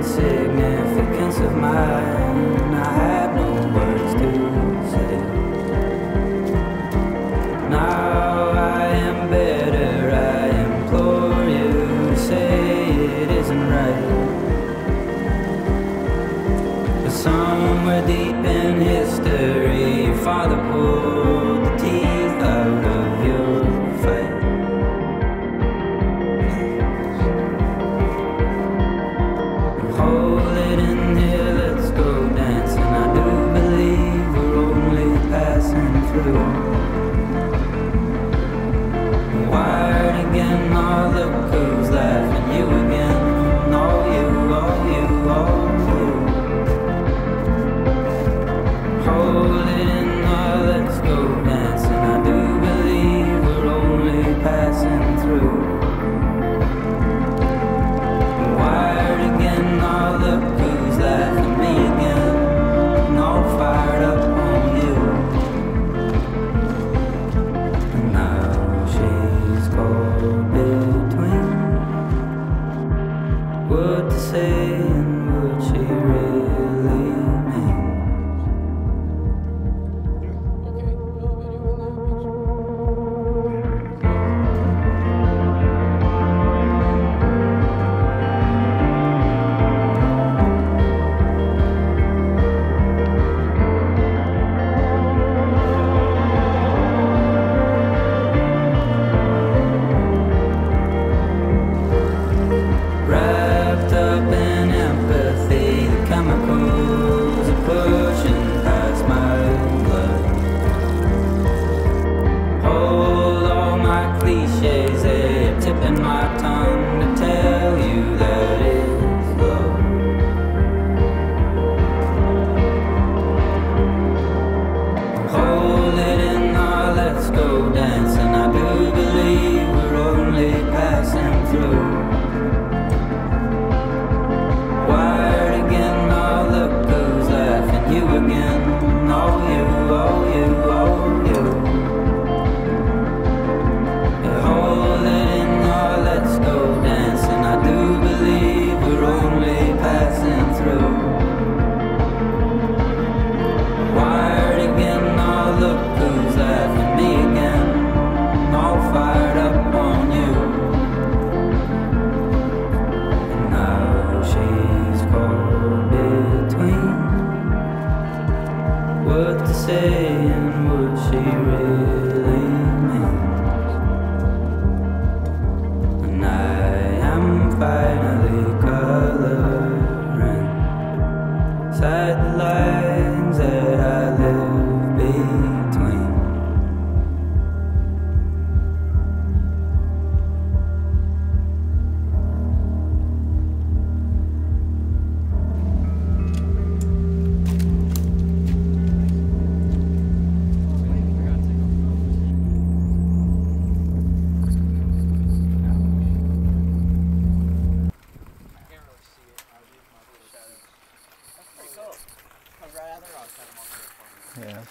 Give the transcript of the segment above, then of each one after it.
insignificance of mine. I had no words to say. Now I am better. I implore you to say it isn't right. But somewhere deep in history, Father pulled the teeth. passing through.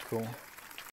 cool.